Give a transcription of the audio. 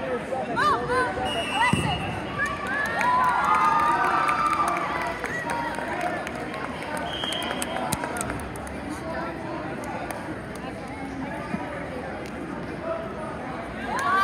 Oh, oh, oh.